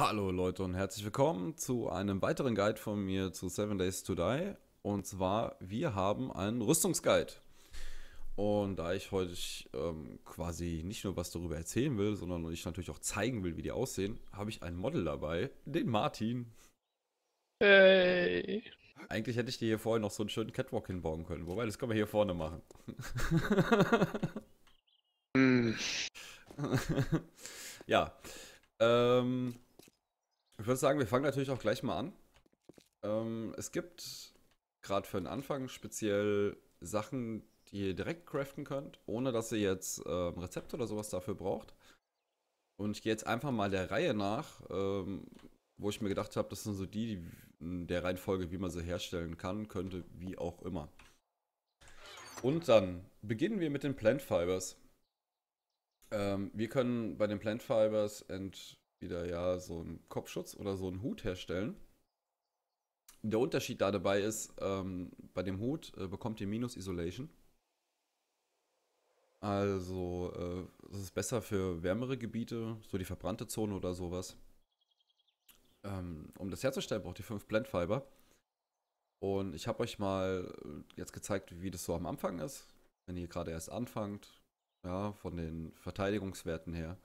Hallo Leute und herzlich willkommen zu einem weiteren Guide von mir zu 7 Days to Die. Und zwar, wir haben einen Rüstungsguide. Und da ich heute ähm, quasi nicht nur was darüber erzählen will, sondern ich natürlich auch zeigen will, wie die aussehen, habe ich ein Model dabei, den Martin. Hey. Eigentlich hätte ich dir hier vorher noch so einen schönen Catwalk hinbauen können, wobei das können wir hier vorne machen. Hm. ja. Ähm, ich würde sagen, wir fangen natürlich auch gleich mal an. Ähm, es gibt gerade für den Anfang speziell Sachen, die ihr direkt craften könnt, ohne dass ihr jetzt ähm, Rezepte oder sowas dafür braucht. Und ich gehe jetzt einfach mal der Reihe nach, ähm, wo ich mir gedacht habe, das sind so die, die der Reihenfolge, wie man sie herstellen kann, könnte, wie auch immer. Und dann beginnen wir mit den Plant Fibers. Ähm, wir können bei den Plant Fibers entweder ja so einen Kopfschutz oder so einen Hut herstellen. Der Unterschied da dabei ist, ähm, bei dem Hut äh, bekommt ihr Minus Isolation. Also, äh, das ist besser für wärmere Gebiete, so die verbrannte Zone oder sowas. Ähm, um das herzustellen, braucht ihr 5 Blendfiber. Und ich habe euch mal äh, jetzt gezeigt, wie das so am Anfang ist. Wenn ihr gerade erst anfangt, ja, von den Verteidigungswerten her.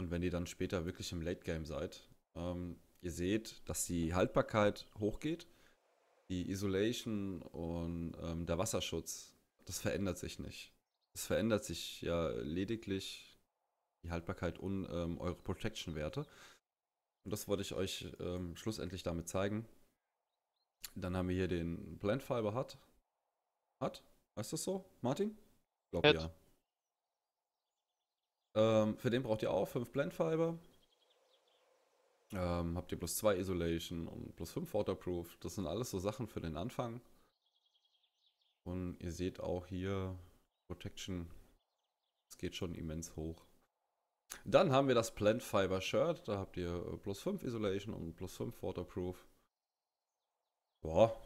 Und wenn ihr dann später wirklich im Late Game seid. Ähm, ihr seht, dass die Haltbarkeit hochgeht. Die Isolation und ähm, der Wasserschutz, das verändert sich nicht. Es verändert sich ja lediglich die Haltbarkeit und ähm, eure Protection-Werte. Und das wollte ich euch ähm, schlussendlich damit zeigen. Dann haben wir hier den Blend Fiber Hut. Hut? Heißt das so, Martin? Ich glaube ja. Ähm, für den braucht ihr auch 5 Blend Fiber. Ähm, habt ihr plus 2 Isolation und plus 5 Waterproof. Das sind alles so Sachen für den Anfang. Und ihr seht auch hier Protection. Es geht schon immens hoch. Dann haben wir das Plant Fiber Shirt. Da habt ihr äh, plus 5 Isolation und plus 5 Waterproof. Boah.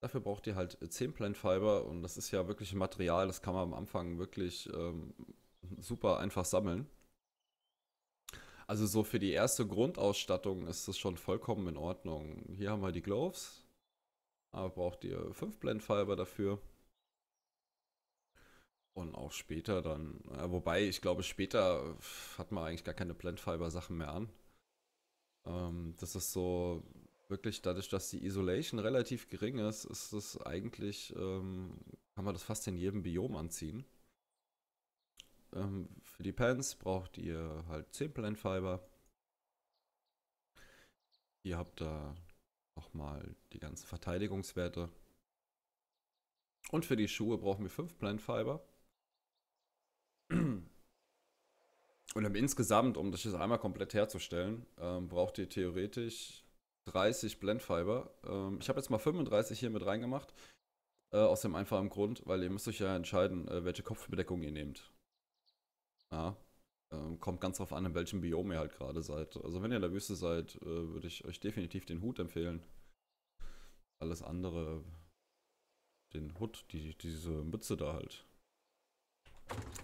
Dafür braucht ihr halt 10 Plant Fiber und das ist ja wirklich ein Material, das kann man am Anfang wirklich ähm, super einfach sammeln. Also so für die erste Grundausstattung ist das schon vollkommen in Ordnung. Hier haben wir die Gloves. Aber braucht ihr 5 Blend Fiber dafür. Und auch später dann, äh, wobei ich glaube, später hat man eigentlich gar keine Blendfiber-Sachen mehr an. Ähm, das ist so wirklich dadurch, dass die Isolation relativ gering ist, ist es eigentlich, ähm, kann man das fast in jedem Biom anziehen. Ähm, für die Pants braucht ihr halt 10 Blendfiber. Ihr habt da nochmal die ganzen Verteidigungswerte. Und für die Schuhe brauchen wir 5 Blendfiber. Und im insgesamt, um das jetzt einmal komplett herzustellen, ähm, braucht ihr theoretisch 30 Blendfiber. Ähm, ich habe jetzt mal 35 hier mit reingemacht. Äh, aus dem einfachen Grund, weil ihr müsst euch ja entscheiden, äh, welche Kopfbedeckung ihr nehmt. Ja. Ähm, kommt ganz drauf an, in welchem Biom ihr halt gerade seid. Also wenn ihr in der Wüste seid, äh, würde ich euch definitiv den Hut empfehlen. Alles andere, den Hut, die, diese Mütze da halt.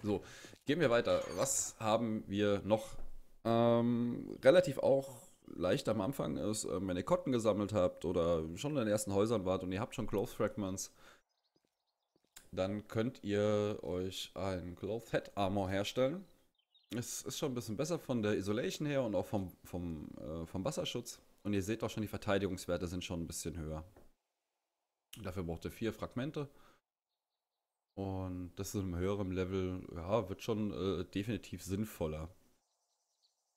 So, gehen wir weiter. Was haben wir noch? Ähm, relativ auch leicht am Anfang ist, äh, wenn ihr Kotten gesammelt habt oder schon in den ersten Häusern wart und ihr habt schon Cloth Fragments, dann könnt ihr euch ein Cloth Head Armor herstellen. Es ist schon ein bisschen besser von der Isolation her und auch vom, vom, äh, vom Wasserschutz. Und ihr seht auch schon, die Verteidigungswerte sind schon ein bisschen höher. Dafür braucht ihr vier Fragmente. Und das ist im höheren Level, ja, wird schon äh, definitiv sinnvoller.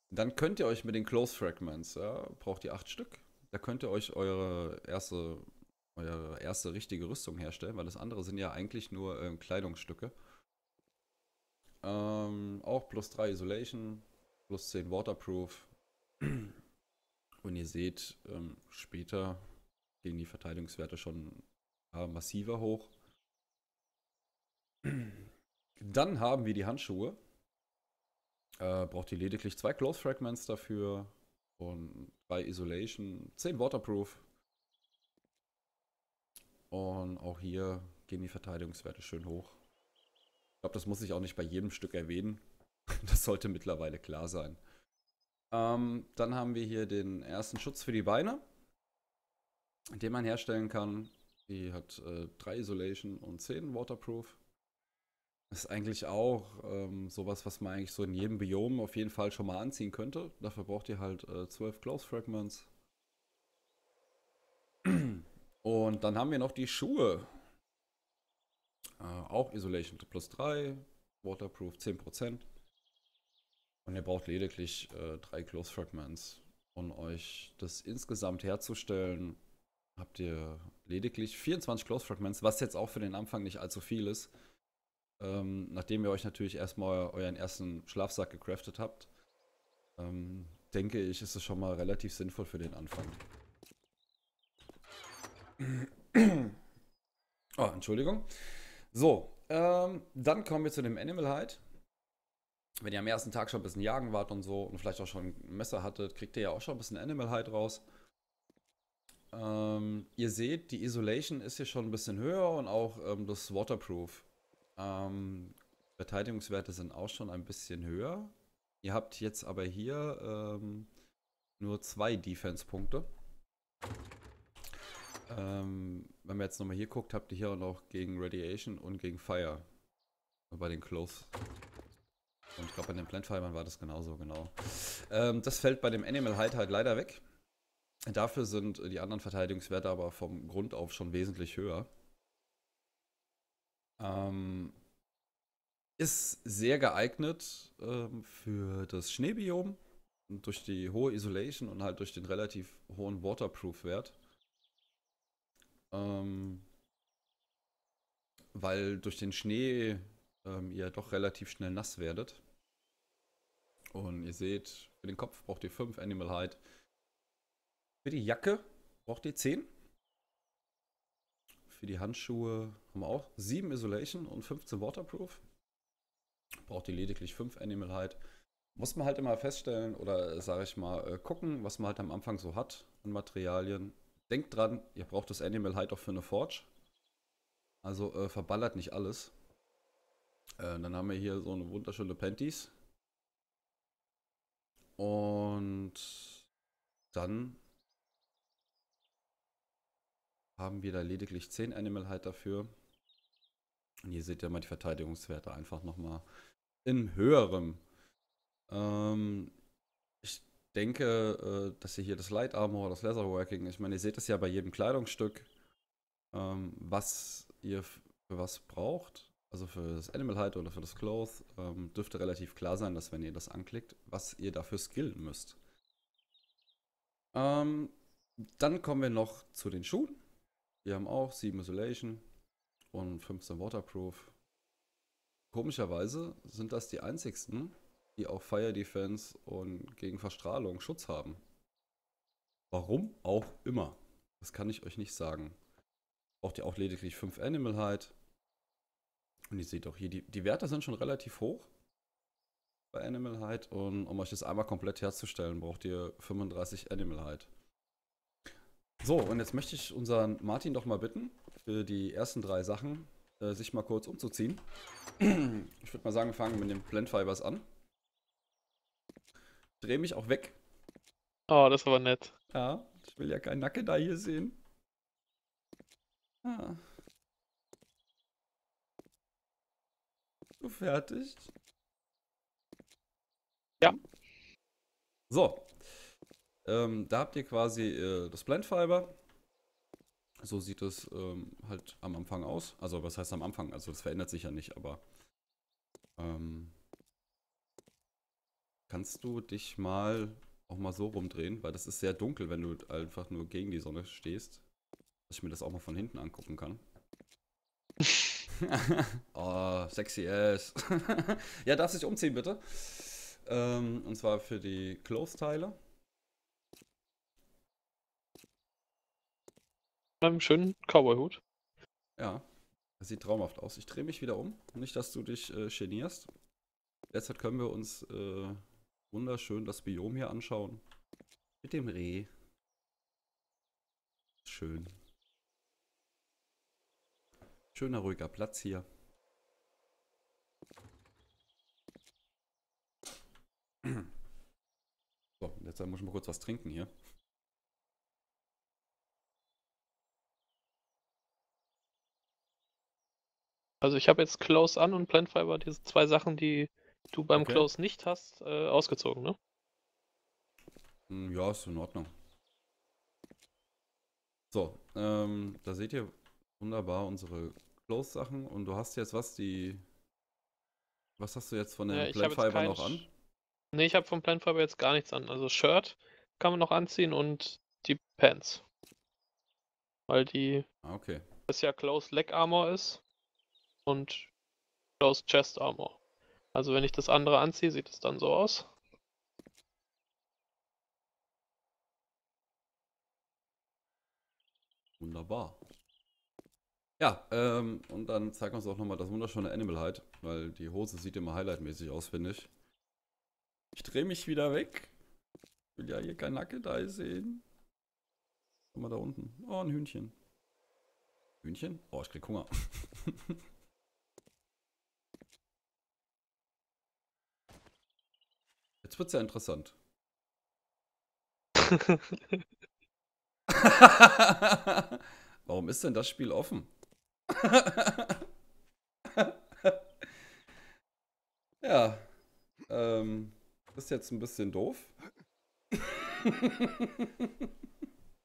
Dann könnt ihr euch mit den Close Fragments, ja, braucht ihr acht Stück. Da könnt ihr euch eure erste, eure erste richtige Rüstung herstellen, weil das andere sind ja eigentlich nur äh, Kleidungsstücke. Ähm, auch plus 3 Isolation, plus 10 Waterproof. Und ihr seht, ähm, später gehen die Verteidigungswerte schon äh, massiver hoch. Dann haben wir die Handschuhe. Äh, braucht ihr lediglich zwei Close Fragments dafür und drei Isolation, 10 Waterproof. Und auch hier gehen die Verteidigungswerte schön hoch. Ich glaube, das muss ich auch nicht bei jedem Stück erwähnen. Das sollte mittlerweile klar sein. Ähm, dann haben wir hier den ersten Schutz für die Beine, den man herstellen kann. Die hat äh, 3 Isolation und 10 Waterproof. Ist eigentlich auch ähm, sowas, was man eigentlich so in jedem Biom auf jeden Fall schon mal anziehen könnte. Dafür braucht ihr halt äh, 12 Close Fragments. Und dann haben wir noch die Schuhe. Äh, auch Isolation plus 3, Waterproof 10%. Und ihr braucht lediglich äh, Close Fragments. Um euch das insgesamt herzustellen, habt ihr lediglich 24 Close Fragments, was jetzt auch für den Anfang nicht allzu viel ist. Ähm, nachdem ihr euch natürlich erstmal euren ersten Schlafsack gecraftet habt, ähm, denke ich, ist es schon mal relativ sinnvoll für den Anfang. Oh, Entschuldigung. So, ähm, dann kommen wir zu dem Animal Hide. Wenn ihr am ersten Tag schon ein bisschen jagen wart und so und vielleicht auch schon ein Messer hattet, kriegt ihr ja auch schon ein bisschen Animal Hide raus. Ähm, ihr seht, die Isolation ist hier schon ein bisschen höher und auch ähm, das Waterproof. Ähm, Verteidigungswerte sind auch schon ein bisschen höher. Ihr habt jetzt aber hier ähm, nur zwei Defense-Punkte. Ähm, wenn man jetzt nochmal hier guckt, habt ihr hier auch noch gegen Radiation und gegen Fire. Bei den Clothes. Und ich glaube, bei den Plantfibern war das genauso, genau. Ähm, das fällt bei dem Animal Hide halt leider weg. Dafür sind die anderen Verteidigungswerte aber vom Grund auf schon wesentlich höher. Ähm, ist sehr geeignet ähm, für das Schneebiom. Durch die hohe Isolation und halt durch den relativ hohen Waterproof-Wert. Ähm, weil durch den Schnee ähm, ihr doch relativ schnell nass werdet. Und ihr seht, für den Kopf braucht ihr 5 Animal Hide. Für die Jacke braucht ihr 10. Für die Handschuhe haben wir auch 7 Isolation und 15 Waterproof. Braucht ihr lediglich 5 Animal Hide. Muss man halt immer feststellen oder sage ich mal äh, gucken, was man halt am Anfang so hat an Materialien. Denkt dran, ihr braucht das Animal Hide auch für eine Forge. Also äh, verballert nicht alles. Äh, dann haben wir hier so eine wunderschöne Panties. Und dann haben wir da lediglich 10 Animal halt dafür. Und hier seht ihr mal die Verteidigungswerte einfach nochmal in höherem. Ähm, ich denke, äh, dass ihr hier das Light Armor, das Leatherworking, ich meine, ihr seht es ja bei jedem Kleidungsstück, ähm, was ihr für was braucht also für das Animal Hide oder für das Cloth, ähm, dürfte relativ klar sein, dass wenn ihr das anklickt, was ihr dafür skillen müsst. Ähm, dann kommen wir noch zu den Schuhen. Wir haben auch 7 Isolation und 15 Waterproof. Komischerweise sind das die einzigsten, die auch Fire Defense und gegen Verstrahlung Schutz haben. Warum auch immer. Das kann ich euch nicht sagen. Braucht ihr auch lediglich 5 Animal Hide und ihr seht auch hier, die, die Werte sind schon relativ hoch bei Animal Hide. Und um euch das einmal komplett herzustellen, braucht ihr 35 Animal Hide. So, und jetzt möchte ich unseren Martin doch mal bitten, für die ersten drei Sachen äh, sich mal kurz umzuziehen. Ich würde mal sagen, wir fangen mit den Blendfibers an. Drehe mich auch weg. Oh, das aber nett. Ja, ich will ja kein Nacke da hier sehen. Ah. du fertig? Ja. So. Ähm, da habt ihr quasi äh, das Blendfiber. So sieht es ähm, halt am Anfang aus. Also was heißt am Anfang? Also das verändert sich ja nicht, aber ähm, kannst du dich mal auch mal so rumdrehen, weil das ist sehr dunkel, wenn du einfach nur gegen die Sonne stehst. Dass ich mir das auch mal von hinten angucken kann. oh, sexy ass. ja, darfst dich umziehen, bitte. Ähm, und zwar für die Clothes-Teile. Einem schönen Cowboy-Hut. Ja, das sieht traumhaft aus. Ich drehe mich wieder um. Nicht, dass du dich äh, genierst. Derzeit können wir uns äh, wunderschön das Biom hier anschauen. Mit dem Reh. Schön. Schöner, ruhiger Platz hier. So. jetzt muss ich mal kurz was trinken hier. Also ich habe jetzt Close an und Plant Fiber, diese zwei Sachen, die du beim Okay. Close nicht hast, äh, ausgezogen, ne? Hm, Ja, ist in Ordnung. So, ähm, da seht ihr wunderbar unsere Close-Sachen und du hast jetzt was, die. Was hast du jetzt von den Ja, jetzt Fiber kein noch an? Nee, ich habe vom Plant Fiber jetzt gar nichts an. Also Shirt kann man noch anziehen und die Pants. Weil die Ah, okay. das ja Close Leg Armor ist und Close Chest Armor. Also wenn ich das andere anziehe, sieht es dann so aus. Wunderbar. Ja, ähm, und dann zeigt uns auch nochmal das wunderschöne Animal Hide, weil die Hose sieht immer highlightmäßig aus, finde ich. Ich drehe mich wieder weg. Will ja hier kein Nackedei sehen. Guck mal da unten. Oh, ein Hühnchen. Hühnchen? Oh, ich krieg Hunger. Jetzt wird's ja interessant. Warum ist denn das Spiel offen? ja. Ähm, ist jetzt ein bisschen doof.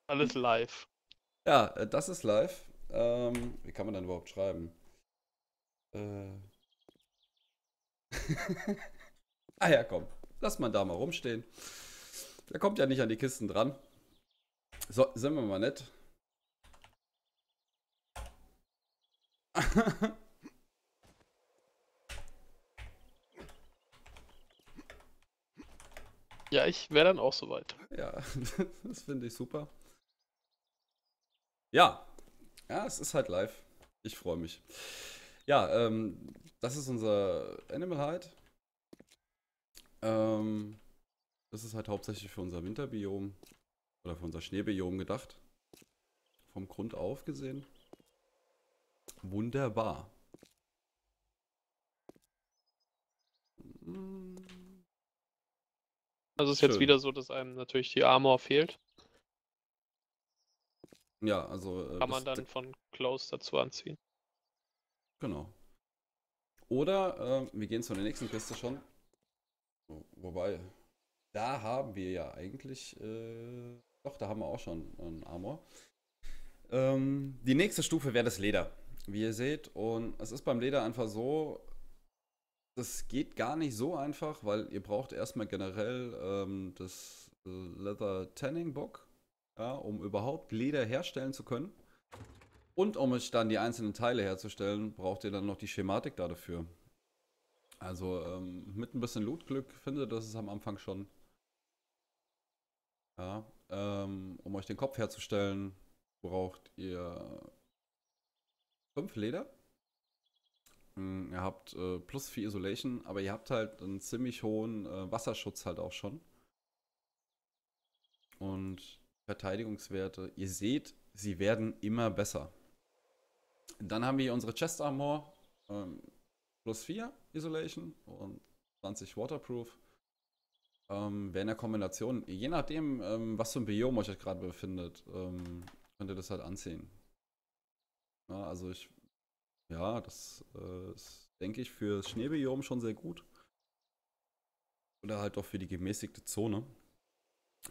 Alles live. ja, äh, das ist live. Ähm, wie kann man dann überhaupt schreiben? Äh. ah ja, komm. Lass mal da mal rumstehen. Der kommt ja nicht an die Kisten dran. So, sind wir mal nett. Ja, ich wäre dann auch soweit. Ja, das finde ich super. Ja, ja, es ist halt live. Ich freue mich. Ja, ähm, das ist unser Animal Hide. Ähm, das ist halt hauptsächlich für unser Winterbiom oder für unser Schneebiom gedacht. Vom Grund auf gesehen. Wunderbar. Also es ist jetzt Schön. wieder so, dass einem natürlich die Armor fehlt. Ja, also. äh, Kann man dann von Close dazu anziehen. Genau. Oder äh, wir gehen zu der nächsten Kiste schon. Wo- Wobei, da haben wir ja eigentlich, äh, doch, da haben wir auch schon einen Armor. Ähm, die nächste Stufe wäre das Leder. Wie ihr seht, und es ist beim Leder einfach so, das geht gar nicht so einfach, weil ihr braucht erstmal generell ähm, das äh, Leather Tanning Book, ja, um überhaupt Leder herstellen zu können. Und um euch dann die einzelnen Teile herzustellen, braucht ihr dann noch die Schematik da dafür. Also ähm, mit ein bisschen Lootglück findet das am Anfang schon. Ja, ähm, um euch den Kopf herzustellen, braucht ihr fünf Leder. Mm, Ihr habt äh, plus 4 Isolation, aber ihr habt halt einen ziemlich hohen äh, Wasserschutz halt auch schon. Und Verteidigungswerte, ihr seht, sie werden immer besser. Dann haben wir hier unsere Chest Armor, ähm, plus 4 Isolation und 20 Waterproof. Ähm, Wäre in der Kombination, je nachdem, ähm, was für ein Biom euch gerade befindet, ähm, könnt ihr das halt anziehen. Ja, also ich, ja, das äh, ist, denke ich, für das Schneebiom schon sehr gut. Oder halt auch für die gemäßigte Zone.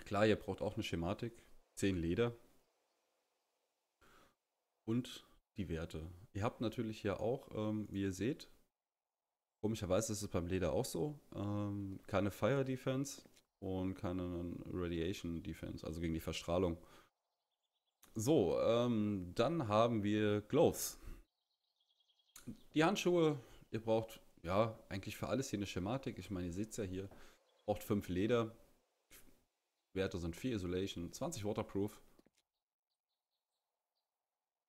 Klar, ihr braucht auch eine Schematik, 10 Leder. Und die Werte. Ihr habt natürlich hier auch, ähm, wie ihr seht, komischerweise ist es beim Leder auch so, ähm, keine Fire Defense und keine Radiation Defense, also gegen die Verstrahlung. So, ähm, dann haben wir Gloves. Die Handschuhe, ihr braucht ja eigentlich für alles hier eine Schematik. Ich meine, ihr seht es ja hier, braucht 5 Leder. Werte sind 4 Isolation, 20 Waterproof.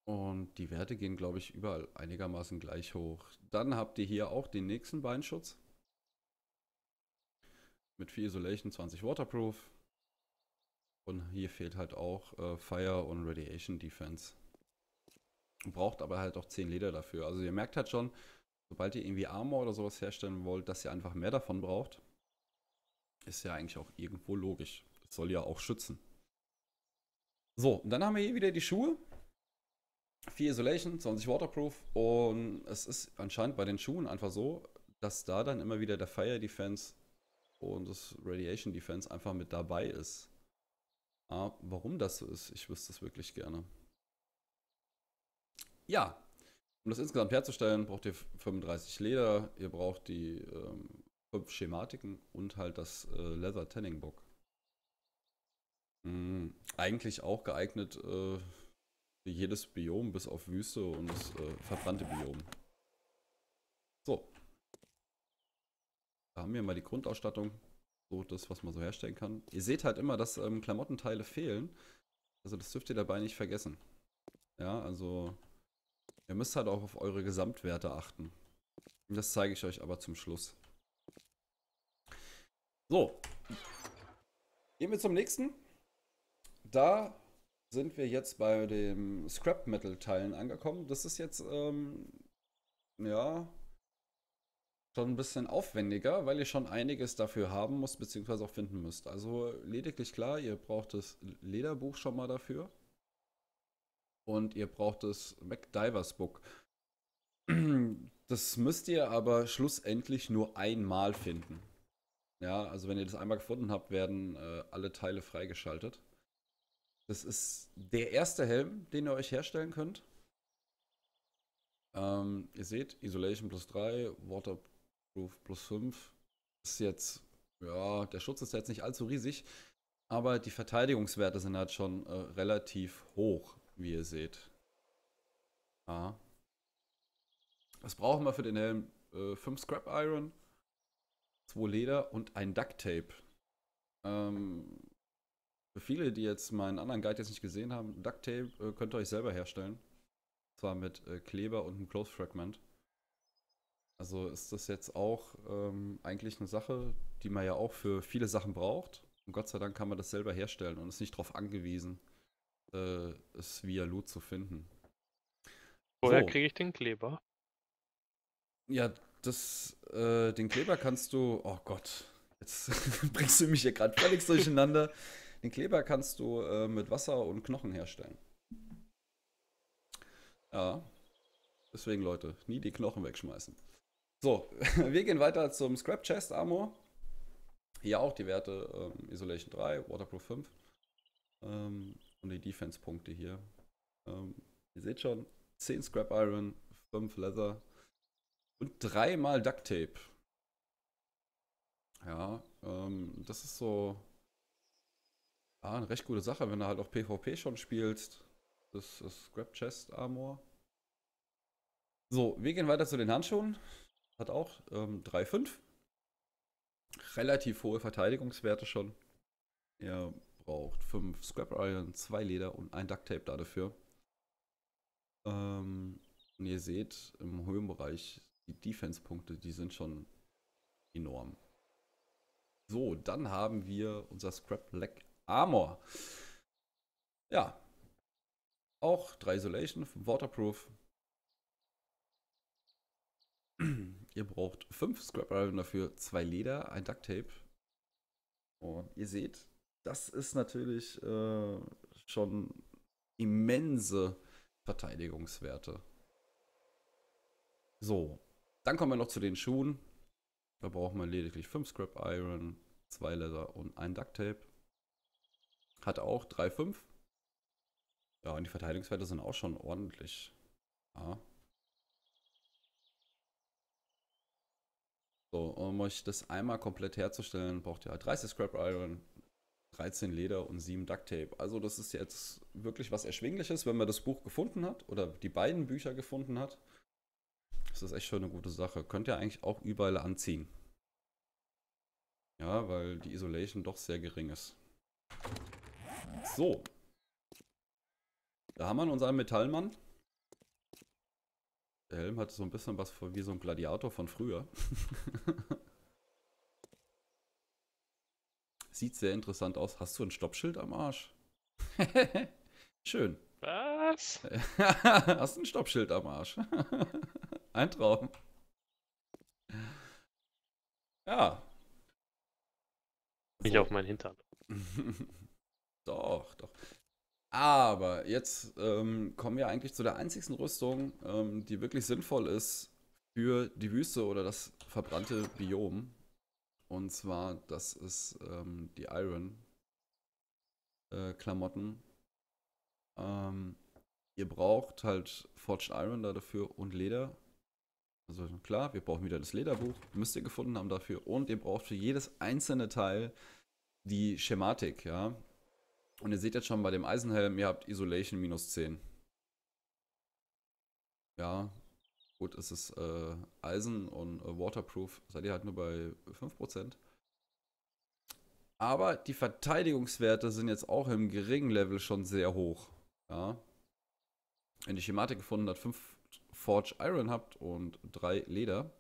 Und die Werte gehen, glaube ich, überall einigermaßen gleich hoch. Dann habt ihr hier auch den nächsten Beinschutz. Mit 4 Isolation, 20 Waterproof. Und hier fehlt halt auch äh, Fire und Radiation Defense. Braucht aber halt auch 10 Leder dafür. Also ihr merkt halt schon, sobald ihr irgendwie Armor oder sowas herstellen wollt, dass ihr einfach mehr davon braucht. Ist ja eigentlich auch irgendwo logisch. Das soll ja auch schützen. So, und dann haben wir hier wieder die Schuhe. 4 Isolation, 20 Waterproof. Und es ist anscheinend bei den Schuhen einfach so, dass da dann immer wieder der Fire Defense und das Radiation Defense einfach mit dabei ist. Ah, warum das so ist, ich wüsste es wirklich gerne. Ja, um das insgesamt herzustellen, braucht ihr 35 Leder, ihr braucht die ähm, 5 Schematiken und halt das äh, Leather Tanning Book. Mhm, eigentlich auch geeignet äh, jedes Biom, bis auf Wüste und das äh, verbrannte Biom. So. Da haben wir mal die Grundausstattung. So das, was man so herstellen kann. Ihr seht halt immer, dass ähm, Klamottenteile fehlen. Also das dürft ihr dabei nicht vergessen. Ja, also ihr müsst halt auch auf eure Gesamtwerte achten. Das zeige ich euch aber zum Schluss. So. Gehen wir zum nächsten. Da sind wir jetzt bei den Scrap Metal Teilen angekommen. Das ist jetzt, ähm, ja, schon ein bisschen aufwendiger, weil ihr schon einiges dafür haben müsst, beziehungsweise auch finden müsst. Also lediglich klar, ihr braucht das Lederbuch schon mal dafür. Und ihr braucht das MacDivers Book. Das müsst ihr aber schlussendlich nur einmal finden. Ja, also wenn ihr das einmal gefunden habt, werden äh, alle Teile freigeschaltet. Das ist der erste Helm, den ihr euch herstellen könnt. Ähm, ihr seht, Isolation plus 3, Waterproof plus 5. Ist jetzt, ja, der Schutz ist jetzt nicht allzu riesig, aber die Verteidigungswerte sind halt schon äh, relativ hoch, wie ihr seht. Ja. Was brauchen wir für den Helm? 5 äh, Scrap Iron, 2 Leder und ein Duct Tape. Ähm, für viele, die jetzt meinen anderen Guide jetzt nicht gesehen haben, Duct Tape äh, könnt ihr euch selber herstellen. Zwar mit äh, Kleber und einem Close Fragment. Also ist das jetzt auch ähm, eigentlich eine Sache, die man ja auch für viele Sachen braucht. Und Gott sei Dank kann man das selber herstellen und ist nicht darauf angewiesen, äh, es via Loot zu finden. Woher so. kriege ich den Kleber? Ja, das, äh, den Kleber kannst du. Oh Gott, jetzt bringst du mich hier gerade völlig durcheinander. Den Kleber kannst du äh, mit Wasser und Knochen herstellen. Ja. Deswegen, Leute, nie die Knochen wegschmeißen. So, wir gehen weiter zum Scrap Chest Armor. Hier auch die Werte ähm, Isolation 3, Waterproof 5 ähm, und die Defense-Punkte hier. Ähm, ihr seht schon, 10 Scrap Iron, 5 Leather und dreimal Duct Tape. Ja, ähm, das ist so Ah, eine recht gute Sache, wenn du halt auch PvP schon spielst. Das ist Scrap Chest Armor. So, wir gehen weiter zu den Handschuhen. Hat auch ähm, 3,5. Relativ hohe Verteidigungswerte schon. Er braucht 5 Scrap Iron, 2 Leder und ein Duct Tape dafür. Ähm, und ihr seht im Höhenbereich die Defense-Punkte, die sind schon enorm. So, dann haben wir unser Scrap Leg Armor. Ja. Auch 3 Isolation, Waterproof. ihr braucht 5 Scrap Iron dafür, 2 Leder, ein Duct Tape. Und ihr seht, das ist natürlich äh, schon immense Verteidigungswerte. So, dann kommen wir noch zu den Schuhen. Da brauchen wir lediglich 5 Scrap Iron, 2 Leather und ein Duct Tape. Hat auch 3,5. Ja, und die Verteidigungswerte sind auch schon ordentlich. Ja. So, um euch das einmal komplett herzustellen, braucht ihr 30 Scrap Iron, 13 Leder und 7 Duct Tape. Also das ist jetzt wirklich was Erschwingliches, wenn man das Buch gefunden hat oder die beiden Bücher gefunden hat. Das ist echt schon eine gute Sache. Könnt ihr eigentlich auch überall anziehen. Ja, weil die Isolation doch sehr gering ist. So. Da haben wir unseren Metallmann. Der Helm hat so ein bisschen was wie so ein Gladiator von früher. Sieht sehr interessant aus. Hast du ein Stoppschild am Arsch? Schön. Was? Hast du ein Stoppschild am Arsch? ein Traum. Ja, Nicht So. auf meinen Hintern. Doch, doch. Aber jetzt ähm, kommen wir eigentlich zu der einzigsten Rüstung, ähm, die wirklich sinnvoll ist für die Wüste oder das verbrannte Biom. Und zwar, das ist ähm, die Iron äh. Ähm, ihr braucht halt Forged Iron da dafür und Leder. Also klar, wir brauchen wieder das Lederbuch, müsst ihr gefunden haben dafür. Und ihr braucht für jedes einzelne Teil die Schematik, ja. Und ihr seht jetzt schon bei dem Eisenhelm, ihr habt Isolation minus 10. Ja, gut, es ist äh, Eisen und äh, Waterproof, seid ihr halt nur bei 5%. Aber die Verteidigungswerte sind jetzt auch im geringen Level schon sehr hoch. Ja. Wenn die Schematik gefunden hat, 5 Forge Iron habt und 3 Leder.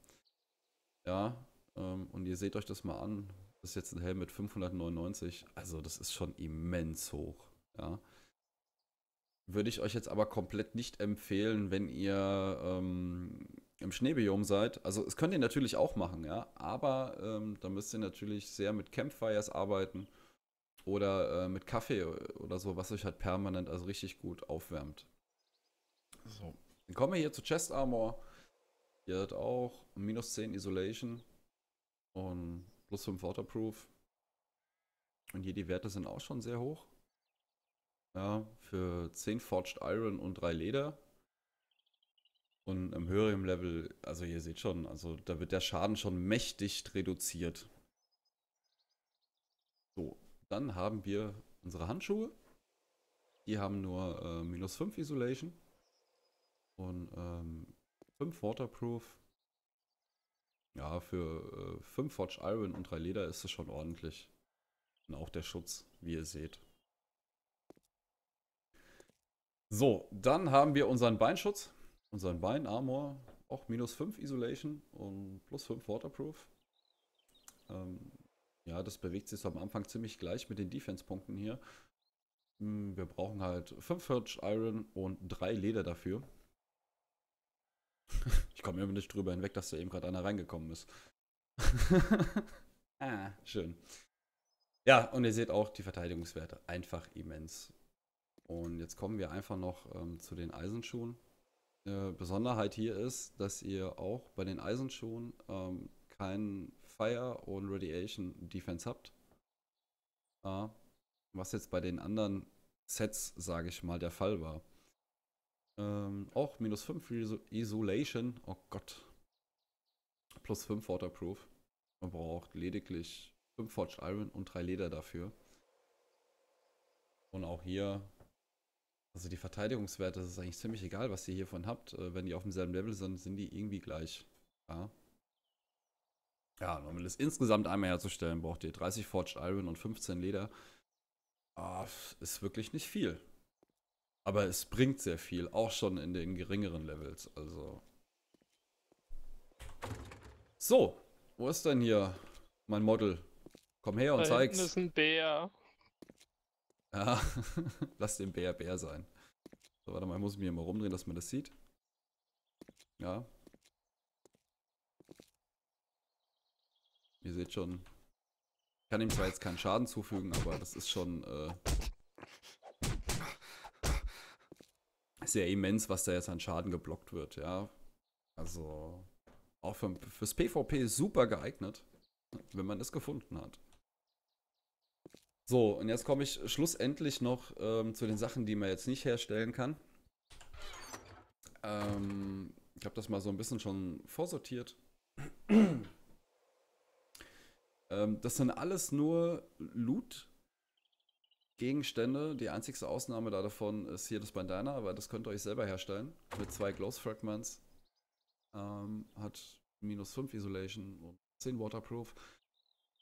Ja, ähm, und ihr seht euch das mal an. Ist jetzt ein Helm mit 599. Also, das ist schon immens hoch. Ja. Würde ich euch jetzt aber komplett nicht empfehlen, wenn ihr ähm, im Schneebiom seid. Also, es könnt ihr natürlich auch machen, ja. Aber ähm, da müsst ihr natürlich sehr mit Campfires arbeiten oder äh, mit Kaffee oder so, was euch halt permanent also richtig gut aufwärmt. So. Dann kommen wir hier zu Chest Armor. Ihr habt auch minus 10 Isolation und plus 5 Waterproof. Und hier die Werte sind auch schon sehr hoch. Ja, für 10 Forged Iron und 3 Leder. Und im höheren Level, also ihr seht schon, also da wird der Schaden schon mächtig reduziert. So, dann haben wir unsere Handschuhe. Die haben nur äh, minus 5 Isolation und ähm, 5 Waterproof. Ja, für 5 äh, Forged Iron und 3 Leder ist es schon ordentlich. Und auch der Schutz, wie ihr seht. So, dann haben wir unseren Beinschutz, unseren Beinarmor, auch minus 5 Isolation und plus 5 Waterproof. Ähm, ja, das bewegt sich so am Anfang ziemlich gleich mit den Defense-Punkten hier. Hm, Wir brauchen halt 5 Forged Iron und 3 Leder dafür. Ich komme immer nicht drüber hinweg, dass da eben gerade einer reingekommen ist. ah, schön. Ja, und ihr seht auch die Verteidigungswerte. Einfach immens. Und jetzt kommen wir einfach noch ähm, zu den Eisenschuhen. Äh, Besonderheit hier ist, dass ihr auch bei den Eisenschuhen ähm, kein Fire und Radiation Defense habt. Ja, was jetzt bei den anderen Sets, sage ich mal, der Fall war. Ähm, auch minus 5 Iso Isolation. Oh Gott. Plus 5 Waterproof. Man braucht lediglich 5 Forged Iron und 3 Leder dafür. Und auch hier, also die Verteidigungswerte, das ist eigentlich ziemlich egal, was ihr hiervon habt. Äh, wenn die auf demselben Level sind, sind die irgendwie gleich. Ja. Ja, um das insgesamt einmal herzustellen, braucht ihr 30 Forged Iron und 15 Leder. Ah, ist wirklich nicht viel. Aber es bringt sehr viel, auch schon in den geringeren Levels. Also. So, wo ist denn hier mein Model? Komm her und da zeig's. ist ein Bär. Ja, lass den Bär Bär sein. So, warte mal, ich muss mich hier mal rumdrehen, dass man das sieht. Ja. Ihr seht schon, ich kann ihm zwar jetzt keinen Schaden zufügen, aber das ist schon äh, sehr immens, was da jetzt an Schaden geblockt wird, ja. Also auch für, fürs PvP super geeignet, wenn man es gefunden hat. So, und jetzt komme ich schlussendlich noch ähm, zu den Sachen, die man jetzt nicht herstellen kann. Ähm, ich habe das mal so ein bisschen schon vorsortiert. ähm, das sind alles nur Loot-Gegenstände. Die einzigste Ausnahme da davon ist hier das Bandana, aber das könnt ihr euch selber herstellen. Mit zwei Glows Fragments. Ähm, hat minus 5 Isolation und 10 Waterproof.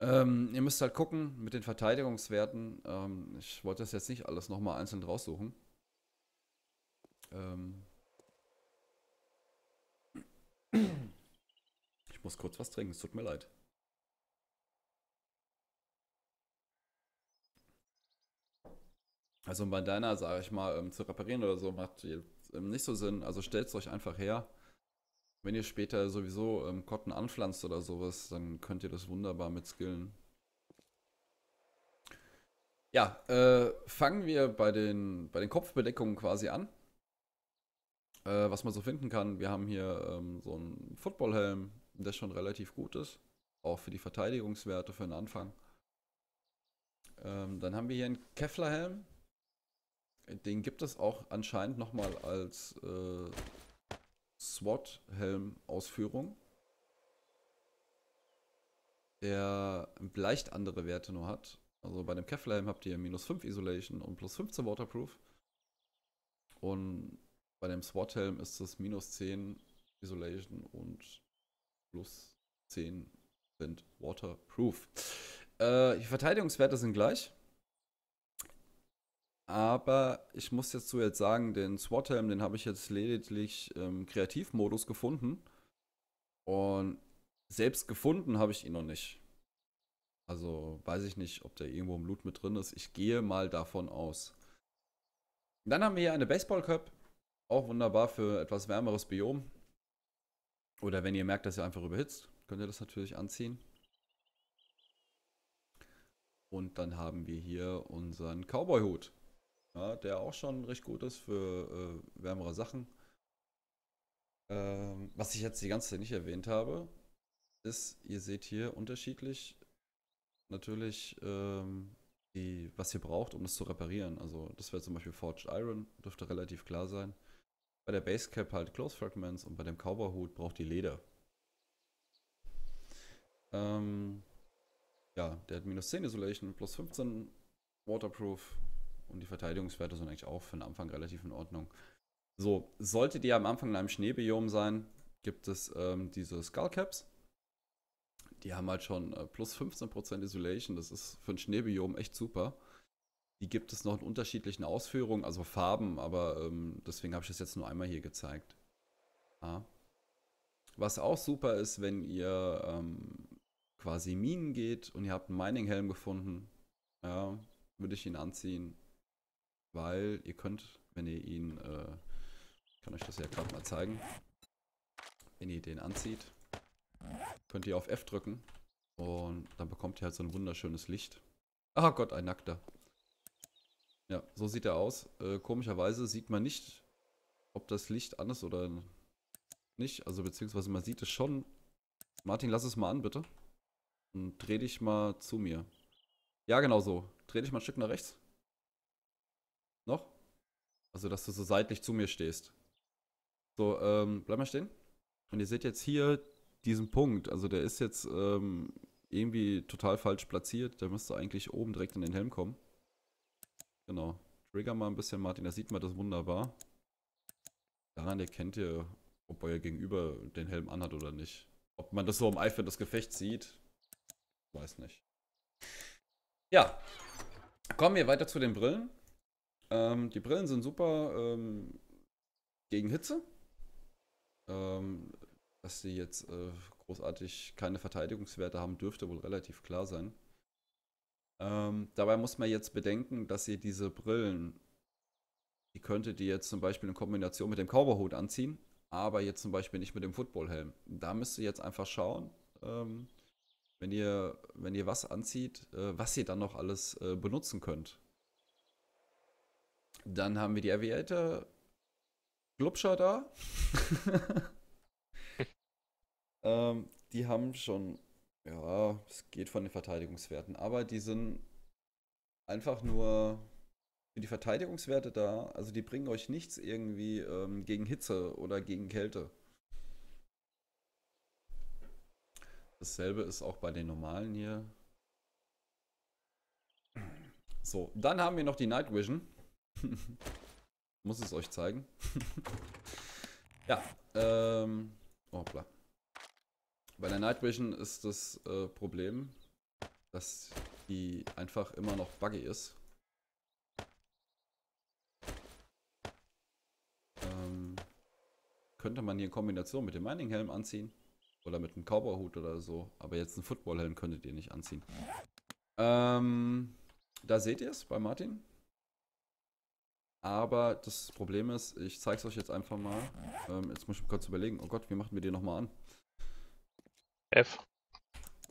Ähm, ihr müsst halt gucken mit den Verteidigungswerten. Ähm, ich wollte das jetzt nicht alles nochmal einzeln raussuchen. Ähm ich muss kurz was trinken, es tut mir leid. Also ein Bandana, sage ich mal, ähm, zu reparieren oder so, macht jetzt ähm, nicht so Sinn. Also stellt es euch einfach her. Wenn ihr später sowieso ähm, Cotton anpflanzt oder sowas, dann könnt ihr das wunderbar mit skillen. Ja, äh, fangen wir bei den, bei den Kopfbedeckungen quasi an. Äh, was man so finden kann, wir haben hier ähm, so einen Footballhelm, der schon relativ gut ist. Auch für die Verteidigungswerte für den Anfang. Ähm, dann haben wir hier einen Kevlar-Helm. Den gibt es auch anscheinend nochmal als äh, SWAT-Helm-Ausführung. Der leicht andere Werte nur hat. Also bei dem Kevlar-Helm habt ihr minus 5 Isolation und plus 15 Waterproof. Und bei dem SWAT-Helm ist es minus 10 Isolation und plus 10 sind Waterproof. Äh, die Verteidigungswerte sind gleich. Aber ich muss jetzt so jetzt sagen, den SWAT-Helm, den habe ich jetzt lediglich im ähm, Kreativmodus gefunden. Und selbst gefunden habe ich ihn noch nicht. Also weiß ich nicht, ob der irgendwo im Loot mit drin ist. Ich gehe mal davon aus. Dann haben wir hier eine Baseball Cup. Auch wunderbar für etwas wärmeres Biom. Oder wenn ihr merkt, dass ihr einfach überhitzt, könnt ihr das natürlich anziehen. Und dann haben wir hier unseren Cowboy-Hut. Ja, der auch schon recht gut ist für äh, wärmere Sachen. Ähm, was ich jetzt die ganze Zeit nicht erwähnt habe, ist, ihr seht hier unterschiedlich natürlich, ähm, die, was ihr braucht, um es zu reparieren. Also das wäre zum Beispiel Forged Iron, dürfte relativ klar sein. Bei der Basecap halt Close Fragments und bei dem Cowboy-Hut braucht ihr Leder. Ähm, ja, der hat minus 10 Isolation, plus 15 Waterproof und die Verteidigungswerte sind eigentlich auch für den Anfang relativ in Ordnung. So, solltet ihr am Anfang in einem Schneebiom sein, gibt es ähm, diese Skullcaps. Die haben halt schon äh, plus 15% Isolation. Das ist für ein Schneebiom echt super. Die gibt es noch in unterschiedlichen Ausführungen, also Farben, aber ähm, deswegen habe ich das jetzt nur einmal hier gezeigt. Ja. Was auch super ist, wenn ihr ähm, quasi Minen geht und ihr habt einen Mining-Helm gefunden, ja, würde ich ihn anziehen, weil ihr könnt, wenn ihr ihn, äh, ich kann euch das ja gerade mal zeigen, wenn ihr den anzieht, könnt ihr auf F drücken und dann bekommt ihr halt so ein wunderschönes Licht. Ah Gott, ein Nackter. Ja, so sieht er aus. Äh, komischerweise sieht man nicht, ob das Licht an ist oder nicht. Also beziehungsweise man sieht es schon. Martin, lass es mal an, bitte. Und dreh dich mal zu mir. Ja, genau so. Dreh dich mal ein Stück nach rechts. Also, dass du so seitlich zu mir stehst. So, ähm, bleib mal stehen. Und ihr seht jetzt hier diesen Punkt. Also, der ist jetzt ähm, irgendwie total falsch platziert. Der müsste eigentlich oben direkt in den Helm kommen. Genau. Trigger mal ein bisschen, Martin, da sieht man das wunderbar. Daran erkennt ihr, ob euer Gegenüber den Helm anhat oder nicht. Ob man das so im Eifer des Gefechts sieht, weiß nicht. Ja, kommen wir weiter zu den Brillen. Ähm, die Brillen sind super ähm, gegen Hitze. Ähm, dass sie jetzt äh, großartig keine Verteidigungswerte haben, dürfte wohl relativ klar sein. Ähm, dabei muss man jetzt bedenken, dass ihr diese Brillen, die könntet ihr jetzt zum Beispiel in Kombination mit dem Cowboyhut anziehen, aber jetzt zum Beispiel nicht mit dem Footballhelm. Da müsst ihr jetzt einfach schauen, ähm, wenn, ihr, wenn ihr was anzieht, äh, was ihr dann noch alles äh, benutzen könnt. Dann haben wir die Aviator Glubscher da. ähm, die haben schon ja, es geht von den Verteidigungswerten, aber die sind einfach nur für die Verteidigungswerte da. Also die bringen euch nichts irgendwie ähm, gegen Hitze oder gegen Kälte. Dasselbe ist auch bei den normalen hier. So, dann haben wir noch die Night Vision. Muss es euch zeigen. ja, ähm, hoppla. Bei der Night Vision ist das äh, Problem, dass die einfach immer noch buggy ist. Ähm, könnte man hier in Kombination mit dem Mining Helm anziehen. Oder mit einem Cowboy-Hut oder so. Aber jetzt einen Football-Helm könntet ihr nicht anziehen. Ähm, da seht ihr es bei Martin. Aber das Problem ist, ich zeige es euch jetzt einfach mal. Ähm, jetzt muss ich kurz überlegen, oh Gott, wie machen wir den nochmal an? F.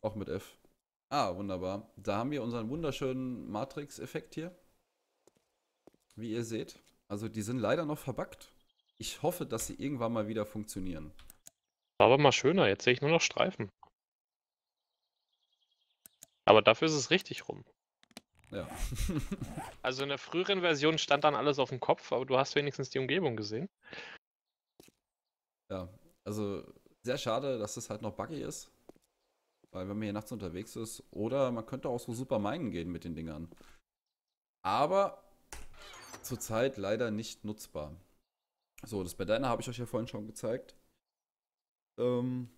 Auch mit F. Ah, wunderbar. Da haben wir unseren wunderschönen Matrix-Effekt hier. Wie ihr seht. Also die sind leider noch verbuggt. Ich hoffe, dass sie irgendwann mal wieder funktionieren. Aber mal schöner, jetzt sehe ich nur noch Streifen. Aber dafür ist es richtig rum. Ja. Also in der früheren Version stand dann alles auf dem Kopf, aber du hast wenigstens die Umgebung gesehen. ja. Also sehr schade, dass das halt noch buggy ist. Weil wenn man hier nachts unterwegs ist, oder man könnte auch so super meinen gehen mit den Dingern. Aber zurzeit leider nicht nutzbar. So, das Bandana habe ich euch ja vorhin schon gezeigt. Ähm,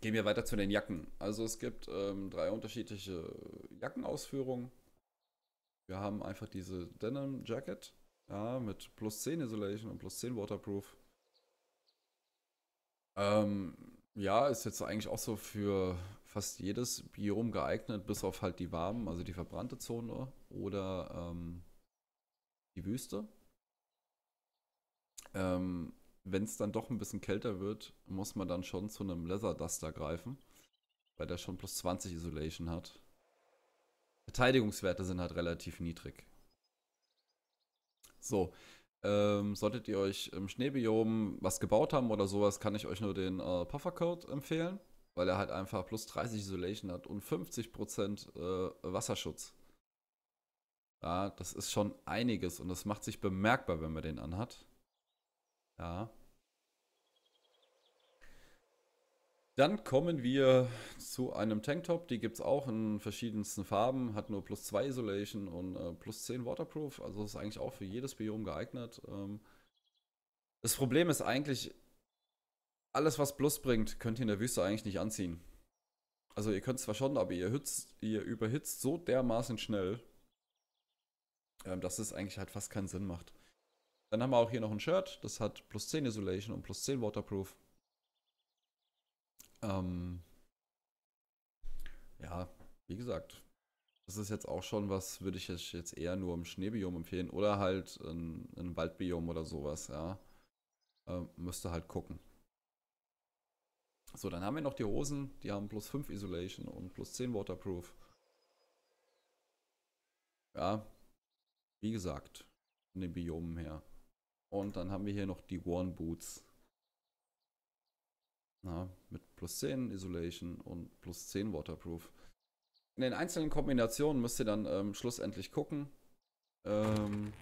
gehen wir weiter zu den Jacken. Also es gibt ähm, drei unterschiedliche Jackenausführungen. Wir haben einfach diese Denim Jacket, ja, mit plus 10 Isolation und plus 10 Waterproof. Ähm, ja, ist jetzt eigentlich auch so für fast jedes Biom geeignet, bis auf halt die warmen, also die verbrannte Zone oder ähm, die Wüste. Ähm, Wenn es dann doch ein bisschen kälter wird, muss man dann schon zu einem Leather Duster greifen, weil der schon plus 20 Isolation hat. Verteidigungswerte sind halt relativ niedrig. So, ähm, solltet ihr euch im Schneebiom was gebaut haben oder sowas, kann ich euch nur den äh, Puffercoat empfehlen, weil er halt einfach plus 30 Isolation hat und 50% äh, Wasserschutz. Ja, das ist schon einiges und das macht sich bemerkbar, wenn man den anhat. Ja. Dann kommen wir zu einem Tanktop. Die gibt es auch in verschiedensten Farben. Hat nur plus 2 Isolation und äh, plus 10 Waterproof. Also ist eigentlich auch für jedes Biom geeignet. Ähm, das Problem ist eigentlich, alles was Plus bringt, könnt ihr in der Wüste eigentlich nicht anziehen. Also ihr könnt zwar schon, aber ihr, hützt, ihr überhitzt so dermaßen schnell, ähm, dass es eigentlich halt fast keinen Sinn macht. Dann haben wir auch hier noch ein Shirt, das hat plus 10 Isolation und plus 10 Waterproof. Ähm, ja, wie gesagt, das ist jetzt auch schon was, würde ich jetzt eher nur im Schneebiom empfehlen oder halt ein, ein Waldbiom oder sowas, ja. Ähm, müsste halt gucken. So, dann haben wir noch die Hosen, die haben plus 5 Isolation und plus 10 Waterproof. Ja, wie gesagt, von den Biomen her. Und dann haben wir hier noch die One Boots. Na, mit plus 10 Isolation und plus 10 Waterproof. In den einzelnen Kombinationen müsst ihr dann ähm, schlussendlich gucken. Ähm,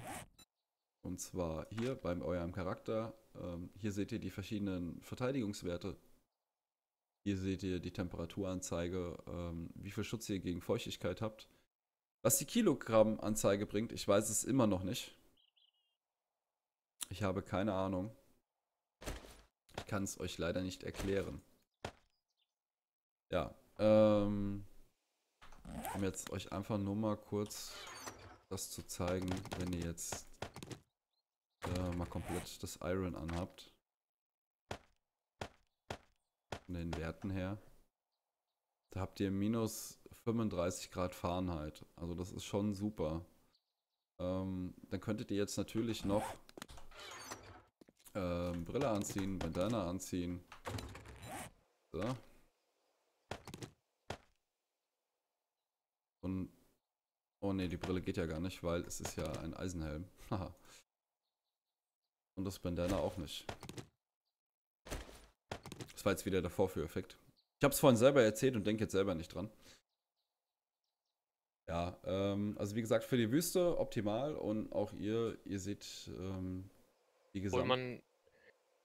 und zwar hier bei eurem Charakter. Ähm, hier seht ihr die verschiedenen Verteidigungswerte. Hier seht ihr die Temperaturanzeige, ähm, wie viel Schutz ihr gegen Feuchtigkeit habt. Was die Kilogrammanzeige bringt, ich weiß es immer noch nicht. Ich habe keine Ahnung. Ich kann es euch leider nicht erklären. Ja, ähm, um jetzt euch einfach nur mal kurz das zu zeigen, wenn ihr jetzt äh, mal komplett das Iron anhabt. Von den Werten her. Da habt ihr minus 35 Grad Fahrenheit. Also das ist schon super. Ähm, dann könntet ihr jetzt natürlich noch ähm, Brille anziehen, Bandana anziehen. So. Und. Oh ne, die Brille geht ja gar nicht, weil es ist ja ein Eisenhelm. Haha. Und das Bandana auch nicht. Das war jetzt wieder der Vorführeffekt. Ich habe es vorhin selber erzählt und denke jetzt selber nicht dran. Ja, ähm, also wie gesagt, für die Wüste optimal und auch ihr, ihr seht, ähm, wie Obwohl gesagt. man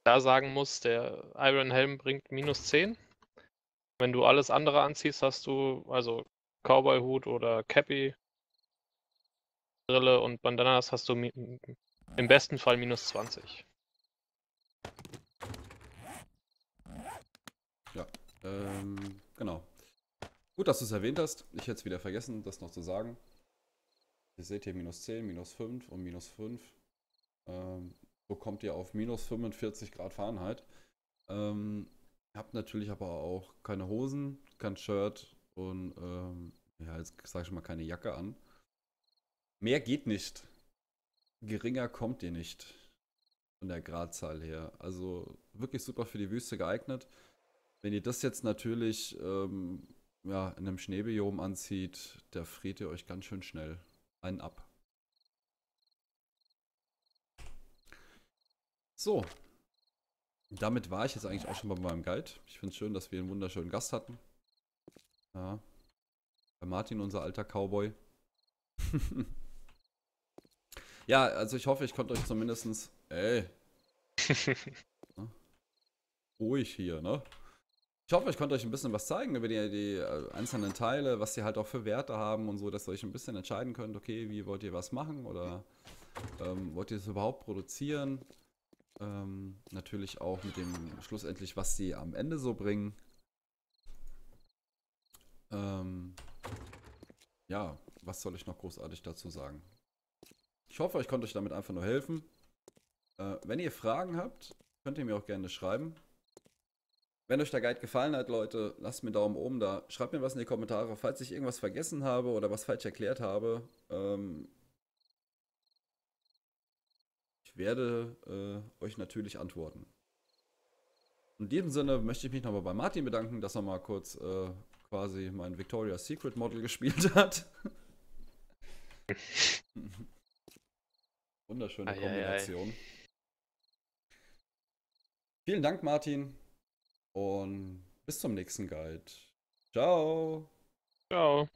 da sagen muss, der Iron Helm bringt minus 10. Wenn du alles andere anziehst, hast du also Cowboy-Hut oder Cappy, Brille und Bandanas hast du im besten Fall minus 20. Ähm, genau. Gut, dass du es erwähnt hast. Ich hätte es wieder vergessen, das noch zu sagen. Ihr seht hier minus 10, minus 5 und minus 5. Ähm, so kommt ihr auf minus 45 Grad Fahrenheit. Ähm, habt natürlich aber auch keine Hosen, kein Shirt und ähm, ja, jetzt sage ich mal keine Jacke an. Mehr geht nicht. Geringer kommt ihr nicht von der Gradzahl her. Also wirklich super für die Wüste geeignet. Wenn ihr das jetzt natürlich ähm, ja, in einem Schneebiom anzieht, der friert ihr euch ganz schön schnell einen ab. So. Damit war ich jetzt eigentlich auch schon bei meinem Guide. Ich finde es schön, dass wir einen wunderschönen Gast hatten. Ja. Bei Martin, unser alter Cowboy. ja, also ich hoffe, ich konnte euch zumindest. Ey. Ruhig hier, ne? Ich hoffe, ich konnte euch ein bisschen was zeigen über die, die äh, einzelnen Teile, was sie halt auch für Werte haben und so, dass ihr euch ein bisschen entscheiden könnt, okay, wie wollt ihr was machen oder ähm, wollt ihr es überhaupt produzieren? Ähm, natürlich auch mit dem schlussendlich, was sie am Ende so bringen. Ähm, ja, was soll ich noch großartig dazu sagen? Ich hoffe, ich konnte euch damit einfach nur helfen. Äh, wenn ihr Fragen habt, könnt ihr mir auch gerne schreiben. Wenn euch der Guide gefallen hat, Leute, lasst mir einen Daumen oben da. Schreibt mir was in die Kommentare, falls ich irgendwas vergessen habe oder was falsch erklärt habe. Ähm ich werde äh, euch natürlich antworten. In diesem Sinne möchte ich mich nochmal bei Martin bedanken, dass er mal kurz äh, quasi mein Victoria's Secret Model gespielt hat. Wunderschöne ei, Kombination. Ei, ei. Vielen Dank, Martin. Und bis zum nächsten Guide. Ciao. Ciao.